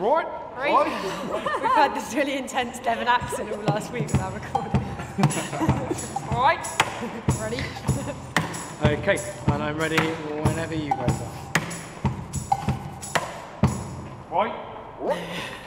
Right. Right. right. We've had this really intense Devon accent all last week without recording. all right. Ready? okay, and I'm ready whenever you guys are. Right.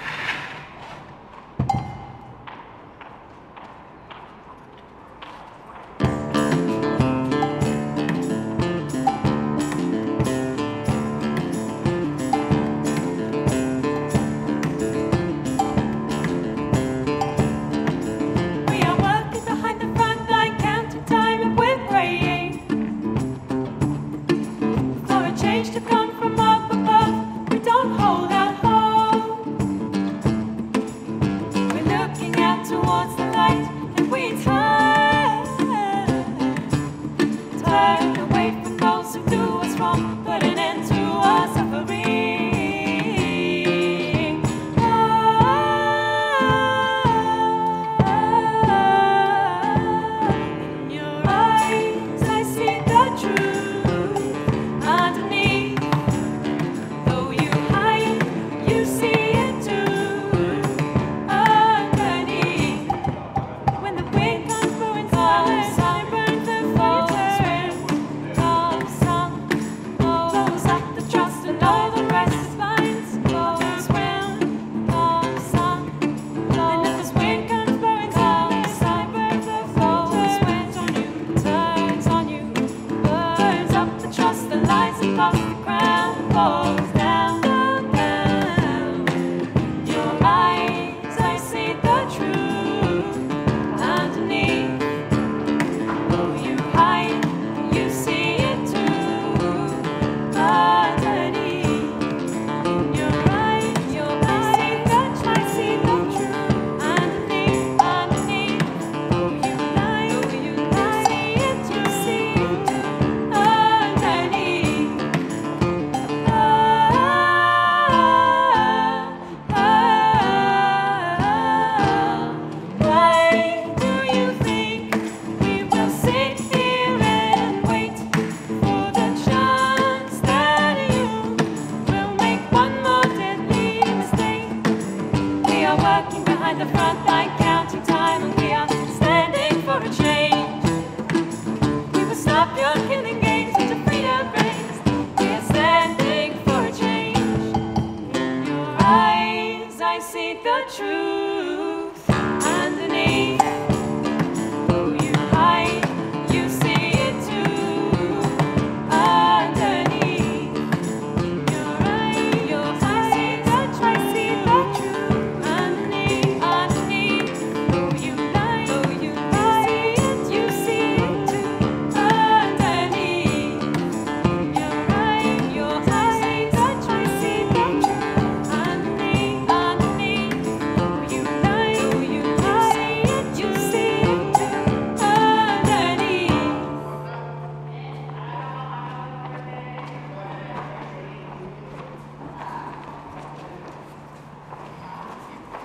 to do what's wrong, but in falls down. the counting time and we are standing for a change. We will stop your killing games. We are standing for a change. In your eyes, I see the truth.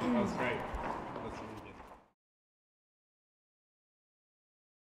That was mm. great.